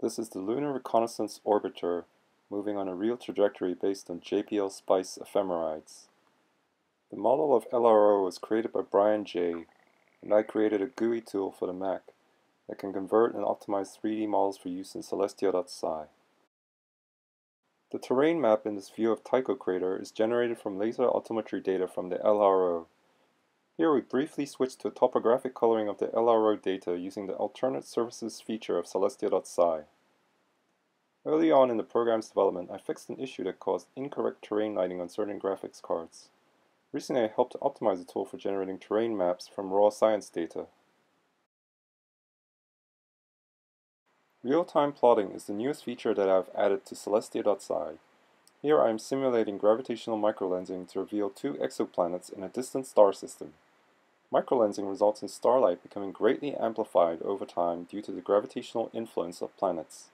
This is the Lunar Reconnaissance Orbiter moving on a real trajectory based on JPL SPICE ephemerides. The model of LRO was created by Brian J, and I created a GUI tool for the Mac that can convert and optimize 3D models for use in Celestia.sci. The terrain map in this view of Tycho crater is generated from laser altimetry data from the LRO. Here we briefly switch to a topographic coloring of the LRO data using the Alternate Surfaces feature of Celestia.sci. Early on in the program's development, I fixed an issue that caused incorrect terrain lighting on certain graphics cards. Recently I helped to optimize the tool for generating terrain maps from raw science data. Real-time plotting is the newest feature that I have added to Celestia.sci. Here I am simulating gravitational microlensing to reveal two exoplanets in a distant star system. Microlensing results in starlight becoming greatly amplified over time due to the gravitational influence of planets.